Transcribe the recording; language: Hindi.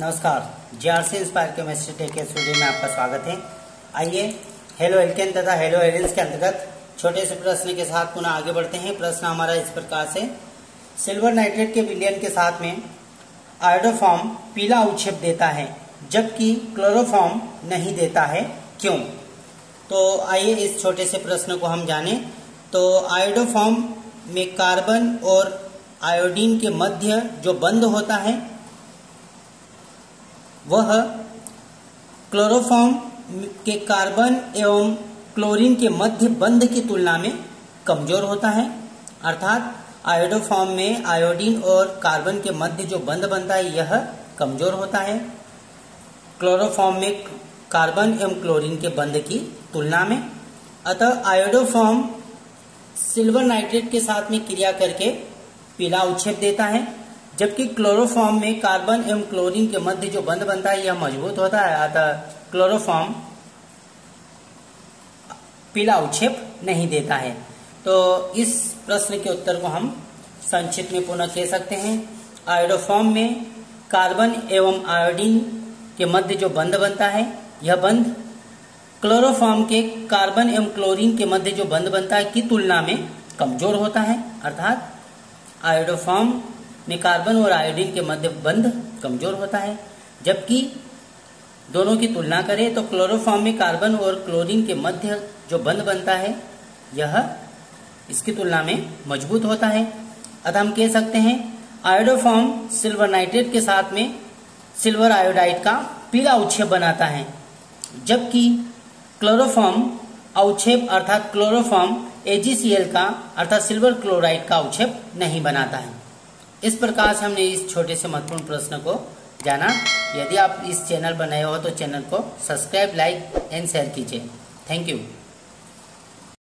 नमस्कार जीआरसी इंस्पायर केमिस्ट्री टेक के स्टूडियो में आपका स्वागत है। आइए हेलो एल्केन तथा हेलो एलिन्स के अंतर्गत छोटे से प्रश्न के साथ पुनः आगे बढ़ते हैं। प्रश्न हमारा इस प्रकार से सिल्वर नाइट्रेट के विलियन के साथ में आयोडोफॉर्म पीला उच्छेप देता है, जबकि क्लोरोफॉर्म नहीं देता है। क्यों? तो आइए इस छोटे से प्रश्न को हम जाने। तो आयोडोफॉर्म में कार्बन और आयोडीन के मध्य जो बंद होता है वह क्लोरोफॉर्म के कार्बन एवं क्लोरीन के मध्य बंध की तुलना में कमज़ोर होता है। अर्थात, आयोडोफॉर्म में आयोडीन और कार्बन के मध्य जो बंध बनता है, यह कमज़ोर होता है। क्लोरोफॉर्म में कार्बन एवं क्लोरीन के बंध की तुलना में। अतः, आयोडोफॉर्म सिल्वर नाइट्रेट के साथ में क्रिया करके पीला उच्छेद देता है। जबकि क्लोरोफॉर्म में कार्बन एवं क्लोरीन के मध्य जो बंध बनता है, यह मज़बूत होता है, अतः क्लोरोफॉर्म पीला उच्छेप नहीं देता है। तो इस प्रश्न के उत्तर को हम संक्षिप्त में पुनः कह सकते हैं। आयोडोफॉर्म में कार्बन एवं आयोडीन के मध्य जो बंध बनता है, यह बंध क्लोरोफॉर्म के कार्बन एवं क्लोरीन के मध्य जो बंध बनता है की तुलना में कमज़ोर होता है, अर्थात आयोडोफॉर्म में कार्बन और आयोडीन के मध्य बंध कमज़ोर होता है। जबकि दोनों की तुलना करें तो क्लोरोफॉर्म में कार्बन और क्लोरीन के मध्य जो बंध बनता है, यह इसकी तुलना में मज़बूत होता है। अतः हम कह सकते हैं आयोडोफॉर्म सिल्वर नाइट्रेट के साथ में सिल्वर आयोडाइड का पीला उच्छेप बनाता है। जबकि क्लोरोफॉर्म अवक्षेप अर्थात क्लोरोफॉर्म एजीसीएल का अर्थात सिल्वर क्लोराइड का अवक्षेप नहीं बनाता है। इस प्रकार से हमने इस छोटे से महत्वपूर्ण प्रश्न को जाना। यदि आप इस चैनल पर नए हो तो चैनल को सब्सक्राइब, लाइक एंड शेयर कीजिए। Thank you.